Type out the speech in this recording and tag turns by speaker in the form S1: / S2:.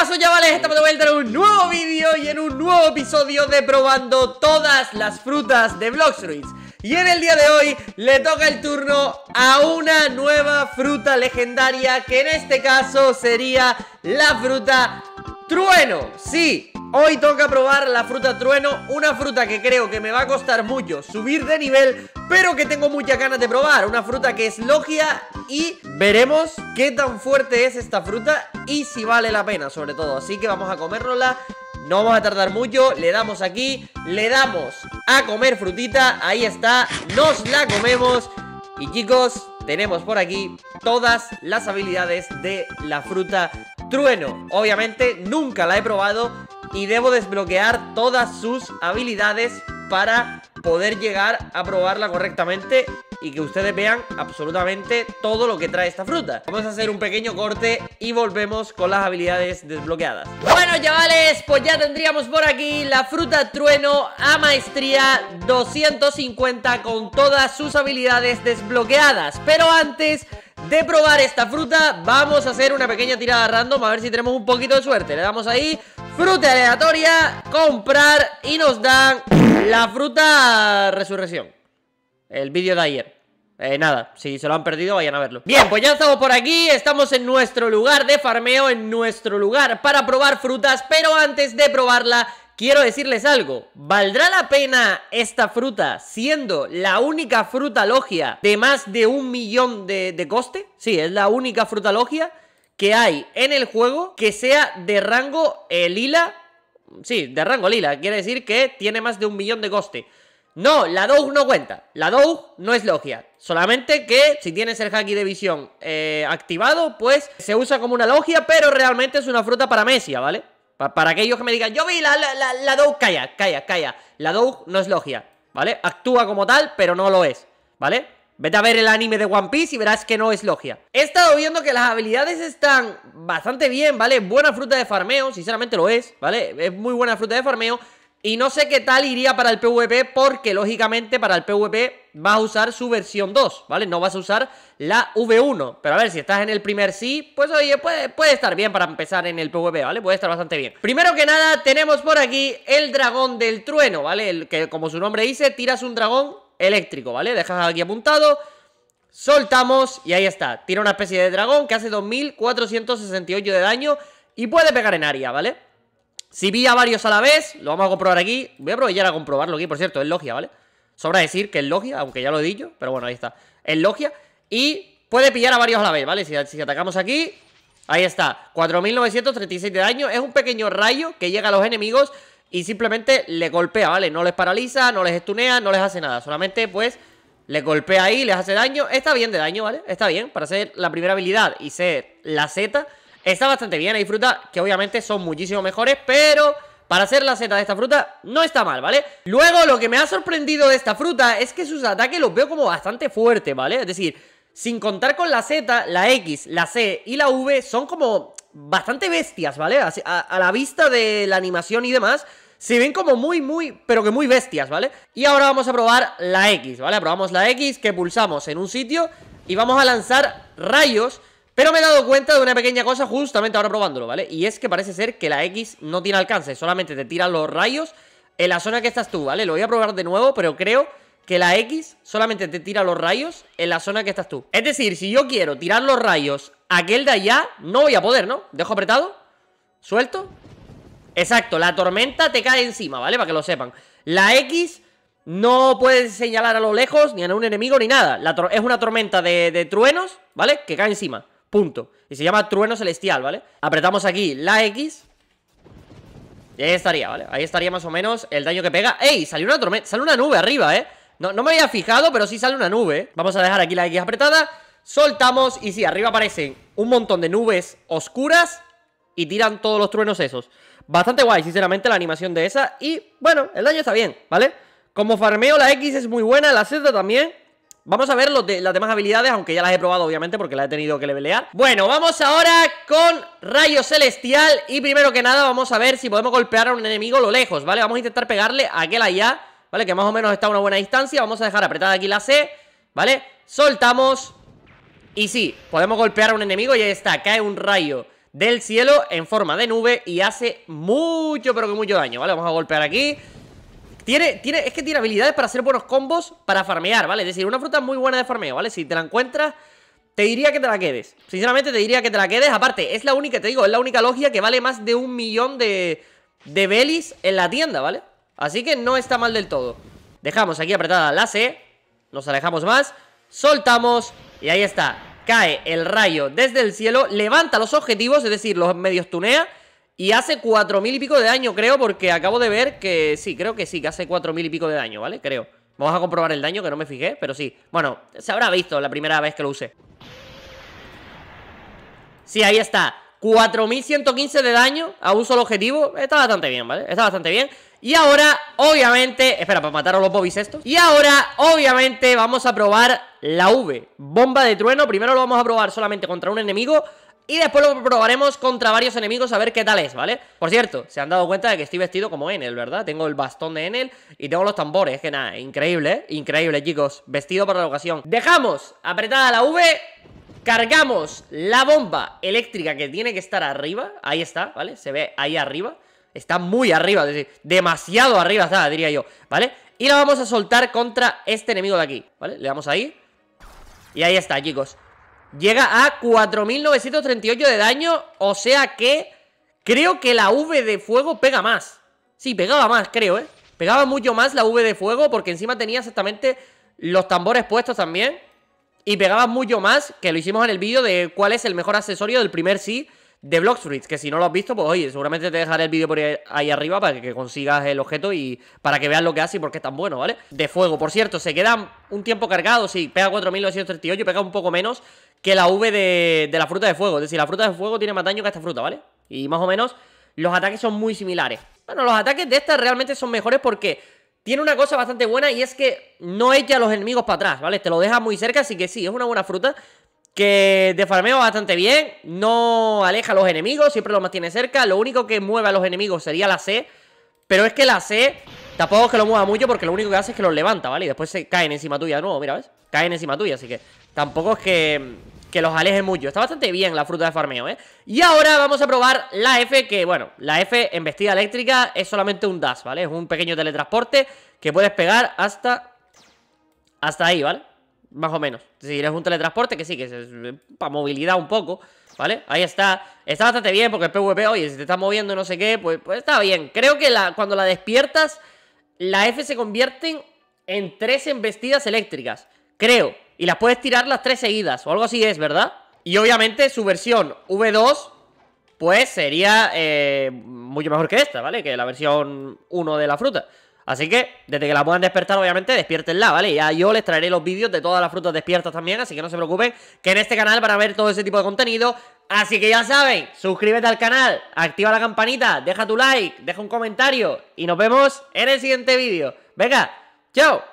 S1: pasó chavales? Estamos de vuelta en un nuevo vídeo y en un nuevo episodio de probando todas las frutas de Bloxruids Y en el día de hoy le toca el turno a una nueva fruta legendaria que en este caso sería la fruta trueno Sí, Hoy toca probar la fruta trueno, una fruta que creo que me va a costar mucho subir de nivel, pero que tengo muchas ganas de probar. Una fruta que es logia y veremos qué tan fuerte es esta fruta y si vale la pena sobre todo. Así que vamos a comérnosla, no vamos a tardar mucho, le damos aquí, le damos a comer frutita, ahí está, nos la comemos y chicos, tenemos por aquí todas las habilidades de la fruta trueno. Obviamente nunca la he probado y debo desbloquear todas sus habilidades para poder llegar a probarla correctamente y que ustedes vean absolutamente todo lo que trae esta fruta. Vamos a hacer un pequeño corte y volvemos con las habilidades desbloqueadas. Bueno chavales, pues ya tendríamos por aquí la fruta trueno a maestría 250 con todas sus habilidades desbloqueadas. Pero antes de probar esta fruta Vamos a hacer una pequeña tirada random A ver si tenemos un poquito de suerte. Le damos ahí Fruta aleatoria Comprar Y nos dan la fruta resurrección. El vídeo de ayer. Eh, nada, si se lo han perdido vayan a verlo. Bien, pues ya estamos por aquí Estamos en nuestro lugar de farmeo En nuestro lugar para probar frutas Pero antes de probarla Quiero decirles algo, ¿valdrá la pena esta fruta siendo la única fruta logia de más de un millón de, coste? Sí, es la única fruta logia que hay en el juego que sea de rango eh, lila. Sí, de rango lila, quiere decir que tiene más de un millón de coste. No, la Doug no cuenta. La Doug no es logia. Solamente que si tienes el Haki de visión eh, activado, pues se usa como una logia, pero realmente es una fruta para Mesia, ¿vale? para aquellos que me digan, yo vi la, la, la, Doug, calla, calla, calla. La Doug no es logia, ¿vale? Actúa como tal, pero no lo es, ¿vale? Vete a ver el anime de One Piece y verás que no es logia. He estado viendo que las habilidades están bastante bien, ¿vale? Buena fruta de farmeo, sinceramente lo es, ¿vale? Es muy buena fruta de farmeo. Y no sé qué tal iría para el PvP porque lógicamente para el PvP vas a usar su versión 2, ¿vale? No vas a usar la V1. Pero a ver, si estás en el primer sí, pues oye, puede, puede estar bien para empezar en el PvP, ¿vale? Puede estar bastante bien. Primero que nada, tenemos por aquí el dragón del trueno, ¿vale? El que como su nombre dice, tiras un dragón eléctrico, ¿vale? Dejas aquí apuntado, soltamos y ahí está. Tira una especie de dragón que hace 2468 de daño y puede pegar en área, ¿vale? Si vi a varios a la vez, lo vamos a comprobar aquí Voy a aprovechar a comprobarlo aquí, por cierto, es logia, ¿vale? Sobra decir que es logia, aunque ya lo he dicho Pero bueno, ahí está, es logia Y puede pillar a varios a la vez, ¿vale? Si, si atacamos aquí, ahí está 4936 de daño, es un pequeño rayo Que llega a los enemigos y simplemente le golpea, ¿vale? No les paraliza, no les estunea, no les hace nada Solamente, pues, le golpea ahí, les hace daño Está bien de daño, ¿vale? Está bien, para ser la primera habilidad y ser la Z Está bastante bien, hay frutas que obviamente son muchísimo mejores, pero para hacer la seta de esta fruta no está mal, ¿vale? Luego, lo que me ha sorprendido de esta fruta es que sus ataques los veo como bastante fuertes, ¿vale? Es decir, sin contar con la Z, la X, la C y la V son como bastante bestias, ¿vale? A, la vista de la animación y demás, se ven como muy, muy, pero que muy bestias, ¿vale? Y ahora vamos a probar la X, ¿vale? Probamos la X que pulsamos en un sitio y vamos a lanzar rayos pero me he dado cuenta de una pequeña cosa justamente ahora probándolo, ¿vale? Y es que parece ser que la X no tiene alcance, solamente te tira los rayos en la zona que estás tú, ¿vale? Lo voy a probar de nuevo, pero creo que la X solamente te tira los rayos en la zona que estás tú. Es decir, si yo quiero tirar los rayos aquel de allá, no voy a poder, ¿no? Dejo apretado, suelto. Exacto, la tormenta te cae encima, ¿vale? Para que lo sepan. La X no puedes señalar a lo lejos, ni a un enemigo, ni nada. es una tormenta de, truenos, ¿vale? Que cae encima. Punto. Y se llama trueno celestial, ¿vale? Apretamos aquí la X. Y ahí estaría, ¿vale? Ahí estaría más o menos el daño que pega. ¡Ey! Salió una tormenta. Sale una nube arriba, ¿eh? No, no me había fijado, pero sí sale una nube. Vamos a dejar aquí la X apretada. Soltamos y sí, arriba aparecen un montón de nubes oscuras y tiran todos los truenos esos. Bastante guay, sinceramente, la animación de esa. Y, bueno, el daño está bien, ¿vale? Como farmeo, la X es muy buena, la Z también. Vamos a ver las demás habilidades, aunque ya las he probado obviamente porque las he tenido que levelear Bueno, vamos ahora con Rayo Celestial Y primero que nada vamos a ver si podemos golpear a un enemigo lo lejos, ¿vale? Vamos a intentar pegarle a aquel allá, ¿vale? Que más o menos está a una buena distancia Vamos a dejar apretada aquí la C, ¿vale? Soltamos Y sí, podemos golpear a un enemigo y ahí está, cae un rayo del cielo en forma de nube y hace mucho, pero que mucho daño, ¿vale? Vamos a golpear aquí tiene, tiene, es que tiene habilidades para hacer buenos combos para farmear, ¿vale? Es decir, una fruta muy buena de farmeo, ¿vale? Si te la encuentras, te diría que te la quedes Sinceramente te diría que te la quedes Aparte, es la única, te digo, es la única logia que vale más de un millón de, de belis en la tienda, ¿vale? Así que no está mal del todo Dejamos aquí apretada la C Nos alejamos más Soltamos Y ahí está Cae el rayo desde el cielo Levanta los objetivos, es decir, los medios tunea y hace 4.000 y pico de daño, creo, porque acabo de ver que sí, creo que sí, que hace 4.000 y pico de daño, ¿vale? Creo. Vamos a comprobar el daño, que no me fijé, pero sí. Bueno, se habrá visto la primera vez que lo usé. Sí, ahí está. 4115 de daño a un solo objetivo. Está bastante bien, ¿vale? Está bastante bien. Y ahora, obviamente... Espera, para matar a los bobbies estos. Y ahora, obviamente, vamos a probar la V. Bomba de trueno. Primero lo vamos a probar solamente contra un enemigo. Y después lo probaremos contra varios enemigos a ver qué tal es, ¿vale? Por cierto, se han dado cuenta de que estoy vestido como Enel, ¿verdad? Tengo el bastón de Enel y tengo los tambores, que nada, increíble, ¿eh? Increíble, chicos, vestido para la ocasión Dejamos apretada la V Cargamos la bomba eléctrica que tiene que estar arriba Ahí está, ¿vale? Se ve ahí arriba Está muy arriba, es decir, demasiado arriba está, diría yo, ¿vale? Y la vamos a soltar contra este enemigo de aquí, ¿vale? Le damos ahí Y ahí está, chicos Llega a 4.938 de daño O sea que creo que la V de fuego pega más Sí, pegaba más, creo, ¿eh? Pegaba mucho más la V de fuego Porque encima tenía exactamente los tambores puestos también Y pegaba mucho más Que lo hicimos en el vídeo de cuál es el mejor accesorio del primer sí de Bloxfruits, que si no lo has visto, pues oye, seguramente te dejaré el vídeo por ahí, arriba para que consigas el objeto y para que veas lo que hace y por qué es tan bueno, ¿vale? De fuego, por cierto, se queda un tiempo cargado, sí, pega 4938, pega un poco menos que la V de, la fruta de fuego, es decir, la fruta de fuego tiene más daño que esta fruta, ¿vale? Y más o menos los ataques son muy similares. Bueno, los ataques de esta realmente son mejores porque tiene una cosa bastante buena y es que no echa a los enemigos para atrás, ¿vale? Te lo deja muy cerca, así que sí, es una buena fruta que de farmeo bastante bien, no aleja a los enemigos, siempre los mantiene cerca. Lo único que mueve a los enemigos sería la C, pero es que la C tampoco es que lo mueva mucho porque lo único que hace es que los levanta, ¿vale? Y después se caen encima tuya de nuevo, mira, ¿ves? Caen encima tuya, así que tampoco es que, que los aleje mucho. Está bastante bien la fruta de farmeo, ¿eh? Y ahora vamos a probar la F, que bueno, la F en vestida eléctrica es solamente un dash, ¿vale? Es un pequeño teletransporte que puedes pegar hasta... Hasta ahí, ¿vale? Más o menos. Si eres un teletransporte, que sí, que es para movilidad un poco, ¿vale? Ahí está. Está bastante bien porque el PvP, oye, si te está moviendo no sé qué, pues, pues está bien. Creo que cuando la despiertas, la F se convierten en tres embestidas eléctricas. Creo. Y las puedes tirar las tres seguidas, o algo así es, ¿verdad? Y obviamente su versión V2, pues sería eh, mucho mejor que esta, ¿vale? Que la versión 1 de la fruta. Así que, desde que la puedan despertar, obviamente, despiértenla, ¿vale? Ya yo les traeré los vídeos de todas las frutas despiertas también, así que no se preocupen, que en este canal van a ver todo ese tipo de contenido. Así que ya saben, suscríbete al canal, activa la campanita, deja tu like, deja un comentario y nos vemos en el siguiente vídeo. Venga, chao.